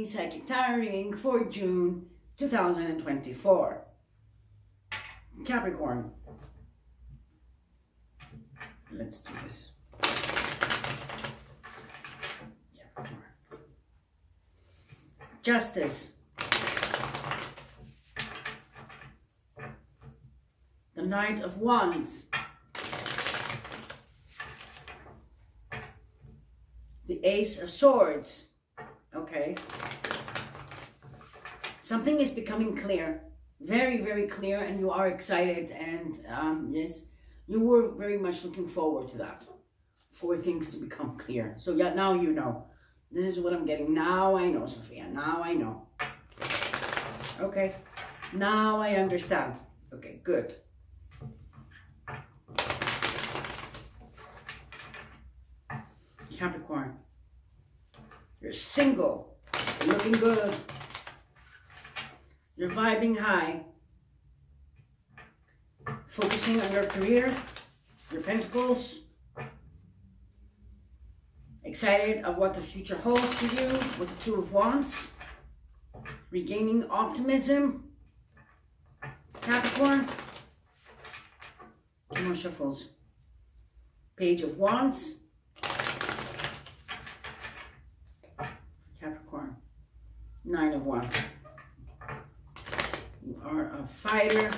Capricorn, psychic tarot reading for June 2024. Capricorn, let's do this. Justice. The Knight of Wands. The Ace of Swords. Okay. Something is becoming clear. Very, very clear. And you are excited. And um, yes, you were very much looking forward to that. For things to become clear. So yeah, now you know. This is what I'm getting. Now I know, Sofia. Now I know. Okay. Now I understand. Okay, good. Capricorn. You're single. You're looking good. You're vibing high. Focusing on your career, your pentacles. Excited of what the future holds for you with the Two of Wands. Regaining optimism. Capricorn. Two more shuffles. Page of Wands. Capricorn. Nine of Wands. Are a fighter,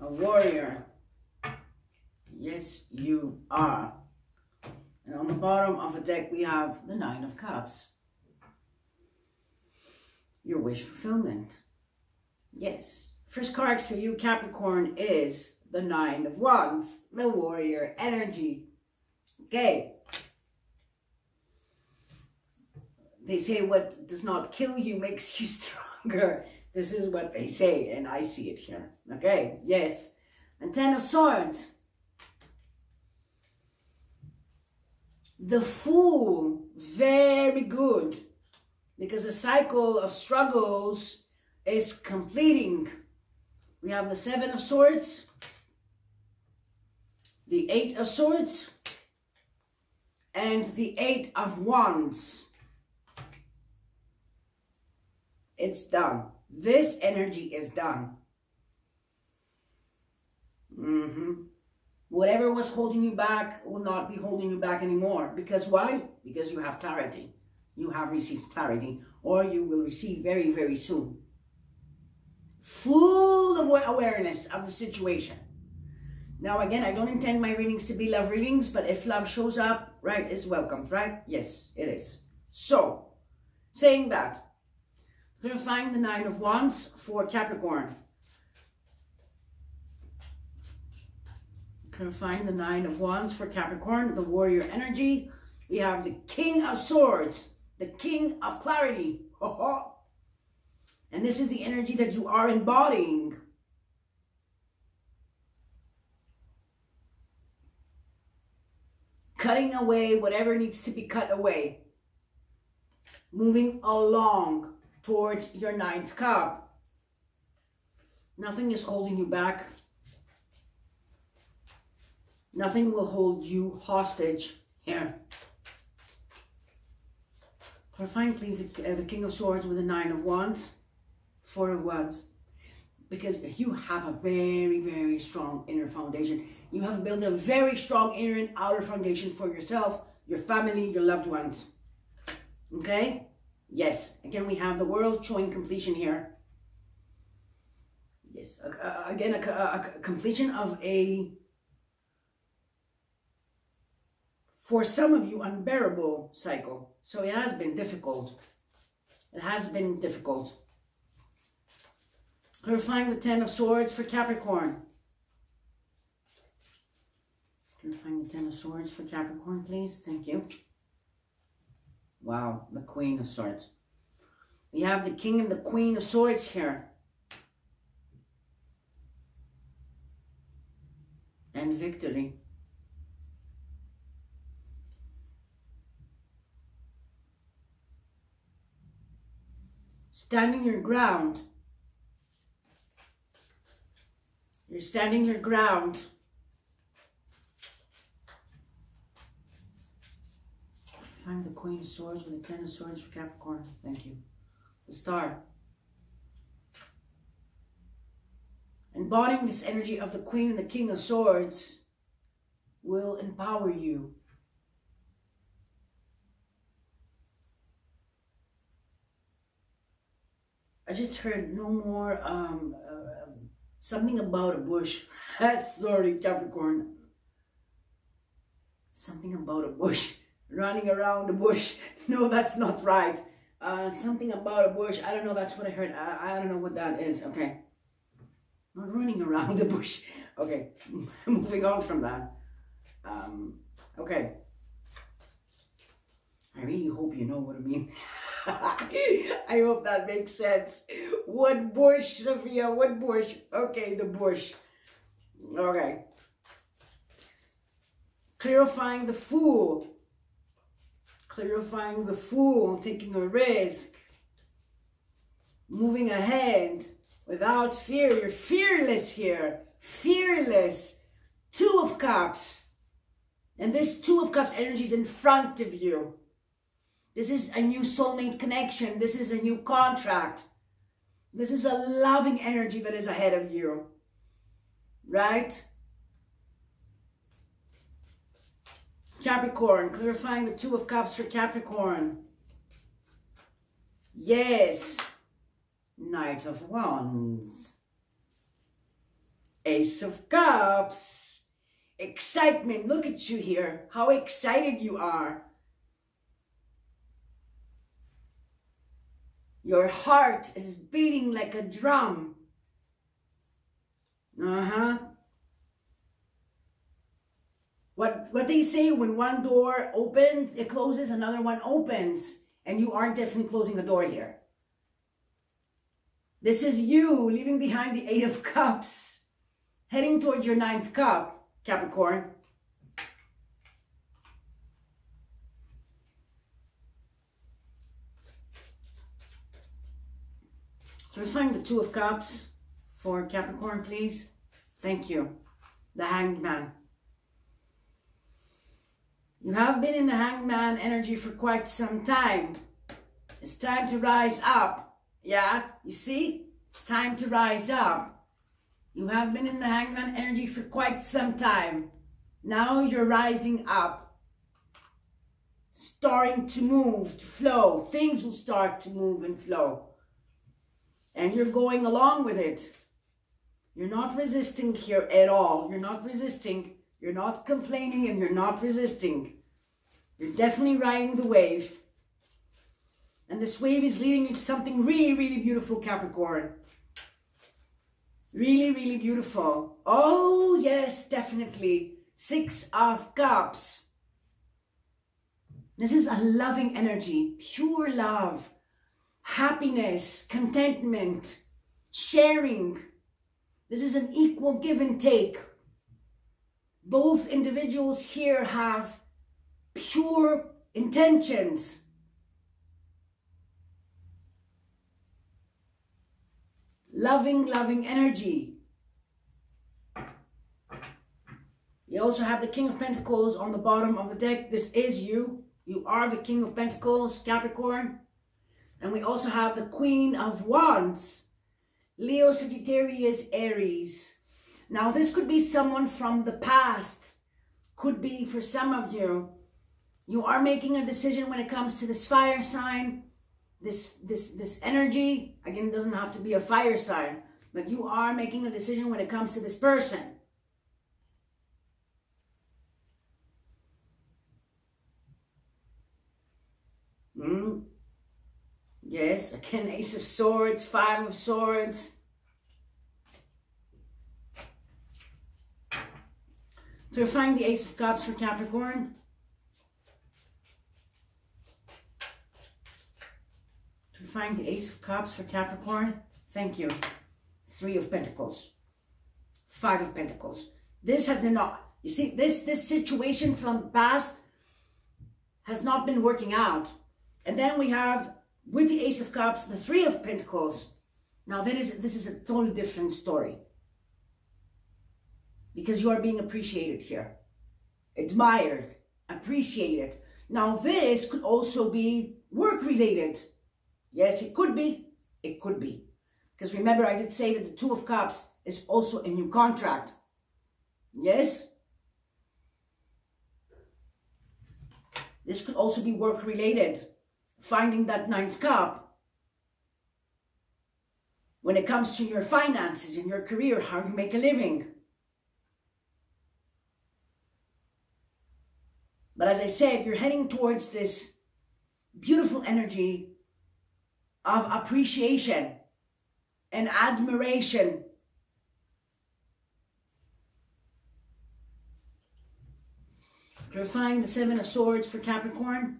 a warrior. Yes, you are. And on the bottom of the deck, we have the Nine of Cups. Your wish fulfillment. Yes. First card for you, Capricorn, is the Nine of Wands, the warrior energy. Okay. They say what does not kill you makes you stronger. This is what they say, and I see it here. Okay, yes. And Ten of Swords. The Fool, very good. Because the cycle of struggles is completing. We have the Seven of Swords, the Eight of Swords, and the Eight of Wands. It's done. This energy is done. Mm-hmm. Whatever was holding you back will not be holding you back anymore. Because why? Because you have clarity. You have received clarity. Or you will receive very, very soon. Full of awareness of the situation. Now, again, I don't intend my readings to be love readings, but if love shows up, right, it's welcomed, right? Yes, it is. So, saying that, Going to find the Nine of Wands for Capricorn. Going to find the Nine of Wands for Capricorn, the warrior energy. We have the King of Swords, the King of Clarity. and this is the energy that you are embodying. Cutting away whatever needs to be cut away. Moving along towards your ninth cup. Nothing is holding you back. Nothing will hold you hostage here. Clarifying, please, the, uh, the King of Swords with the Nine of Wands, Four of Wands. Because you have a very, very strong inner foundation. You have built a very strong inner and outer foundation for yourself, your family, your loved ones. Okay? Yes. Again, we have the world showing completion here. Yes. Uh, again, a, a, a completion of a for some of you, unbearable cycle. So it has been difficult. It has been difficult. Clarifying the Ten of Swords for Capricorn. Clarifying the Ten of Swords for Capricorn, please. Thank you. Wow, the Queen of Swords. We have the King and the Queen of Swords here. And victory. standing your ground. You're standing your ground. Find the Queen of Swords with the Ten of Swords for Capricorn. Thank you. The Star. Embodying this energy of the Queen and the King of Swords will empower you. I just heard no more um, uh, something about a bush. Sorry, Capricorn. Something about a bush. Running around the bush. No, that's not right. Uh, something about a bush. I don't know. That's what I heard. I, I don't know what that is. Okay. Not running around the bush. Okay. Moving on from that. Um, okay. I really hope you know what I mean. I hope that makes sense. What bush, Sofia? What bush? Okay, the bush. Okay. Clarifying the fool. Clarifying the fool, taking a risk. Moving ahead without fear. You're fearless here. Fearless. Two of Cups. And this Two of Cups energy is in front of you. This is a new soulmate connection. This is a new contract. This is a loving energy that is ahead of you. Right? Capricorn, clarifying the Two of Cups for Capricorn. Yes. Knight of Wands. Ace of Cups. Excitement. Look at you here. How excited you are. Your heart is beating like a drum. Uh-huh. What, what they say when one door opens, it closes, another one opens. And you aren't definitely closing a door here. This is you leaving behind the Eight of Cups, heading towards your ninth cup, Capricorn. So we find the Two of Cups for Capricorn, please. Thank you. The Hanged Man. You have been in the hangman energy for quite some time. It's time to rise up. Yeah, you see? It's time to rise up. You have been in the hangman energy for quite some time. Now you're rising up. Starting to move, to flow. Things will start to move and flow and you're going along with it. You're not resisting here at all. You're not resisting. You're not complaining and you're not resisting. You're definitely riding the wave. And this wave is leading you to something really, really beautiful, Capricorn. Really, really beautiful. Oh, yes, definitely. Six of Cups. This is a loving energy, pure love happiness, contentment, sharing. This is an equal give and take. Both individuals here have pure intentions. Loving, loving energy. You also have the King of Pentacles on the bottom of the deck. This is you. You are the King of Pentacles, Capricorn. And we also have the Queen of Wands, Leo, Sagittarius, Aries. Now, this could be someone from the past. Could be for some of you. You are making a decision when it comes to this fire sign, this, this, this energy. Again, it doesn't have to be a fire sign, but you are making a decision when it comes to this person. Hmm? Yes, again, Ace of Swords, Five of Swords. Finding the Ace of Cups for Capricorn. To find the Ace of Cups for Capricorn. Thank you. Three of Pentacles. Five of Pentacles. This has not, you see, this, this situation from past has not been working out. And then we have with the Ace of Cups, the Three of Pentacles. Now, that is, this is a totally different story. Because you are being appreciated here. Admired, appreciated. Now, this could also be work related. Yes, it could be. It could be. Because remember, I did say that the Two of Cups is also a new contract. Yes? This could also be work related. Finding that ninth cup when it comes to your finances in your career, how you make a living. As I said, you're heading towards this beautiful energy of appreciation and admiration. Clarifying the Seven of Swords for Capricorn.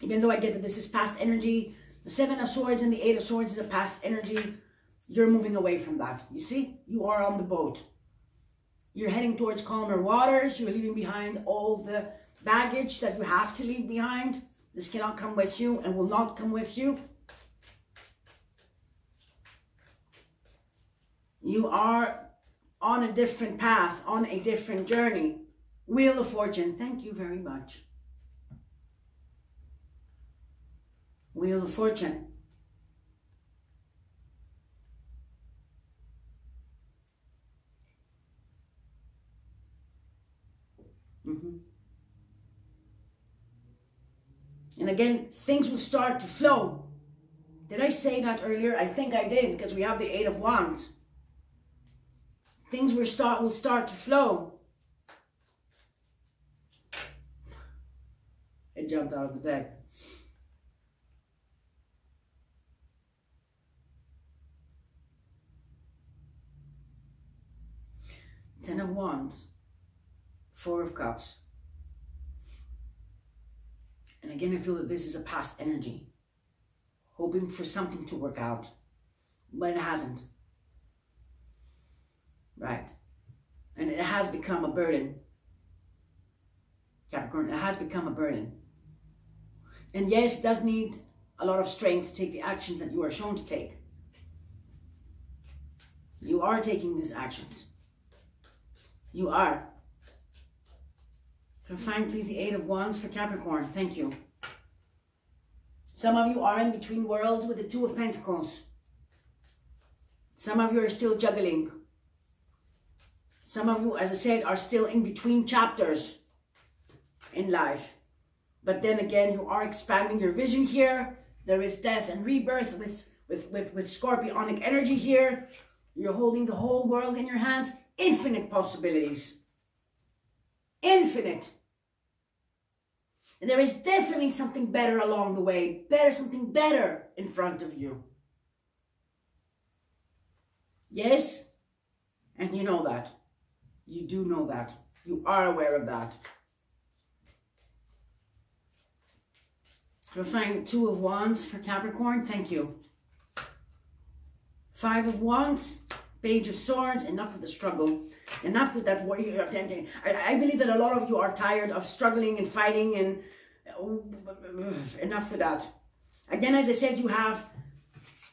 Even though I get that this is past energy, the Seven of Swords and the Eight of Swords is a past energy. You're moving away from that. You see? You are on the boat. You're heading towards calmer waters. You're leaving behind all the baggage that you have to leave behind. This cannot come with you and will not come with you. You are on a different path, on a different journey. Wheel of Fortune, thank you very much. Wheel of Fortune. Mm -hmm. And again, things will start to flow. Did I say that earlier? I think I did because we have the Eight of Wands. Things will start, will start to flow. It jumped out of the deck. Ten of Wands. Four of Cups. And again, I feel that this is a past energy, hoping for something to work out, but it hasn't. Right. And it has become a burden. Capricorn, it has become a burden. And yes, it does need a lot of strength to take the actions that you are shown to take. You are taking these actions. You are. Find please the Eight of Wands for Capricorn? Thank you. Some of you are in between worlds with the Two of Pentacles. Some of you are still juggling. Some of you, as I said, are still in between chapters in life. But then again, you are expanding your vision here. There is death and rebirth with, with, with, with scorpionic energy here. You're holding the whole world in your hands. Infinite possibilities. Infinite. And there is definitely something better along the way, better, something better in front of you. Yes? And you know that. You do know that. You are aware of that. Clarifying Two of Wands for Capricorn. Thank you. Five of Wands. Page of Swords. Enough of the struggle. Enough with that attempting. I, I believe that a lot of you are tired of struggling and fighting and uh, enough with that. Again, as I said, you have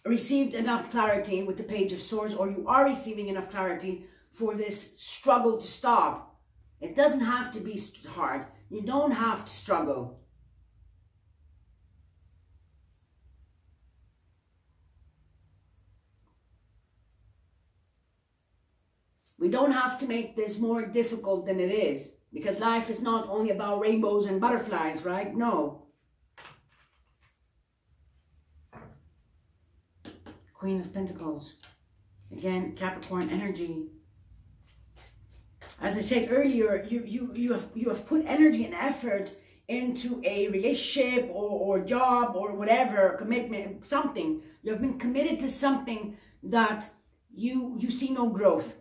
received enough clarity with the Page of Swords or you are receiving enough clarity for this struggle to stop. It doesn't have to be hard. You don't have to struggle. We don't have to make this more difficult than it is because life is not only about rainbows and butterflies, right? No. Queen of Pentacles. Again, Capricorn energy. As I said earlier, you, you, you, have, you have put energy and effort into a relationship or, or job or whatever, commitment, something. You have been committed to something that you, you see no growth.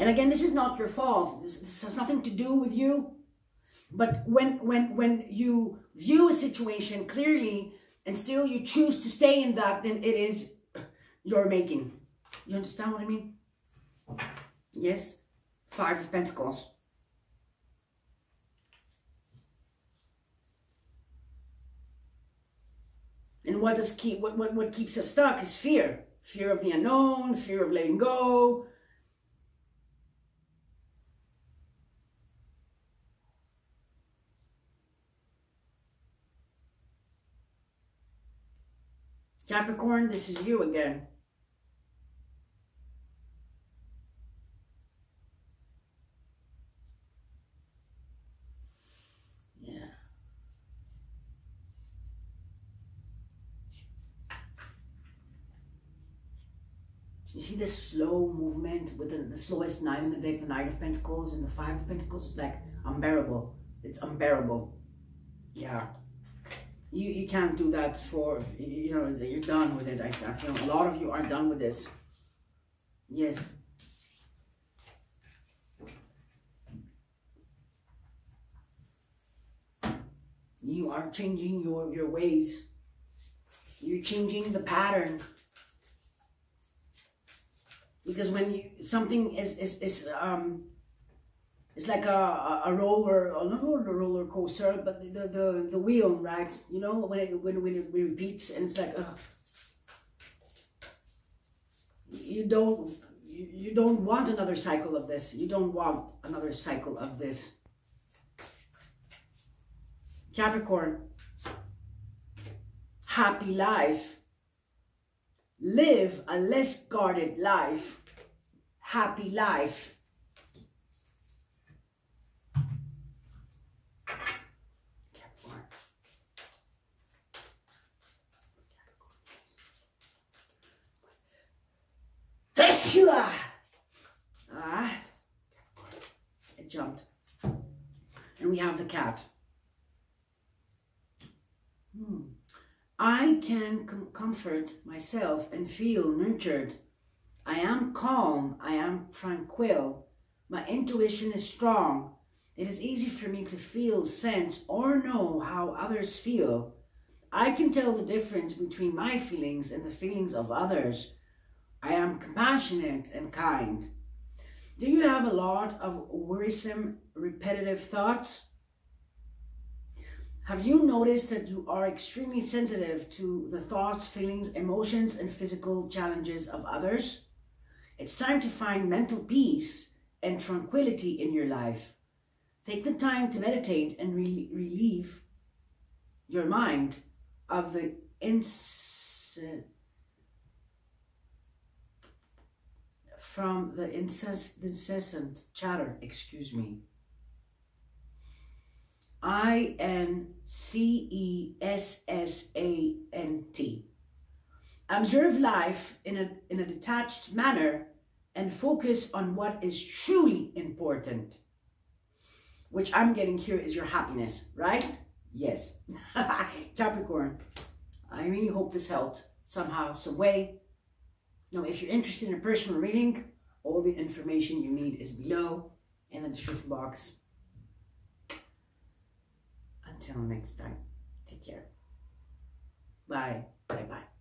And again, this is not your fault. This, this has nothing to do with you. But when, when, when you view a situation clearly and still you choose to stay in that, then it is your making. You understand what I mean? Yes? Five of Pentacles. And what does keep what, what, what keeps us stuck is fear. Fear of the unknown, fear of letting go. Capricorn, this is you again. Yeah. You see this slow movement with the, the slowest nine in the deck, the Knight of Pentacles and the Five of Pentacles, is like unbearable. It's unbearable. Yeah. You, you can't do that for, you know, you're done with it. I, I feel a lot of you are done with this. Yes. You are changing your, your ways. You're changing the pattern because when you something is is is um it's like a a roller not a roller coaster but the the the wheel right? You know when it when, when it repeats and it's like uh, you don't you don't want another cycle of this. You don't want another cycle of this. Capricorn happy life. Live a less guarded life, happy life. Ah, it jumped. And we have the cat. Hmm. I can com comfort myself and feel nurtured. I am calm. I am tranquil. My intuition is strong. It is easy for me to feel, sense, or know how others feel. I can tell the difference between my feelings and the feelings of others. I am compassionate and kind. Do you have a lot of worrisome, repetitive thoughts? Have you noticed that you are extremely sensitive to the thoughts, feelings, emotions, and physical challenges of others? It's time to find mental peace and tranquility in your life. Take the time to meditate and re relieve your mind of the ins from the incessant chatter, excuse me, I N C E S S A N T. Observe life in a, in a detached manner and focus on what is truly important. Which I'm getting here is your happiness, right? Yes. Capricorn, I really hope this helped somehow, some way. Now, if you're interested in a personal reading, all the information you need is below in the description box. Until next time, take care. Bye. Bye bye.